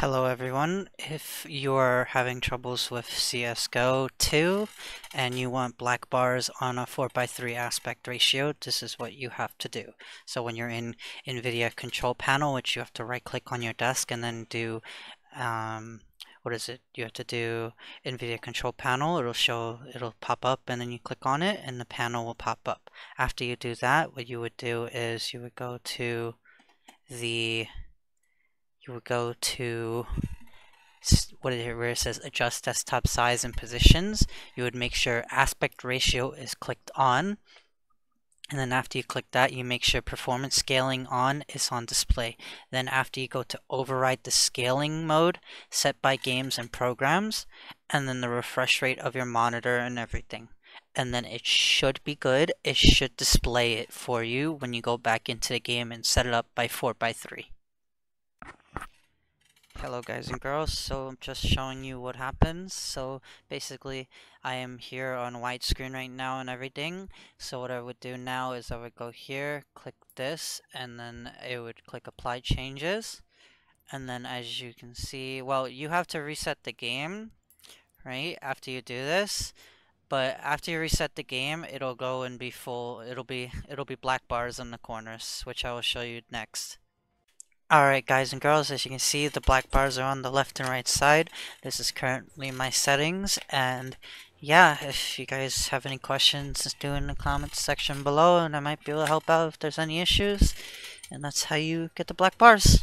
Hello everyone, if you're having troubles with CSGO 2 and you want black bars on a 4x3 aspect ratio, this is what you have to do. So when you're in NVIDIA control panel, which you have to right click on your desk and then do, um, what is it, you have to do NVIDIA control panel, it'll show, it'll pop up and then you click on it and the panel will pop up. After you do that, what you would do is you would go to the you would go to what where it says adjust desktop size and positions. You would make sure aspect ratio is clicked on. And then after you click that you make sure performance scaling on is on display. Then after you go to override the scaling mode set by games and programs and then the refresh rate of your monitor and everything. And then it should be good. It should display it for you when you go back into the game and set it up by 4 by 3 Hello guys and girls, so I'm just showing you what happens. So basically I am here on widescreen right now and everything. So what I would do now is I would go here, click this, and then it would click apply changes. And then as you can see, well you have to reset the game, right, after you do this. But after you reset the game, it'll go and be full, it'll be, it'll be black bars in the corners, which I will show you next. Alright guys and girls, as you can see the black bars are on the left and right side. This is currently my settings and yeah, if you guys have any questions, just do in the comments section below and I might be able to help out if there's any issues. And that's how you get the black bars.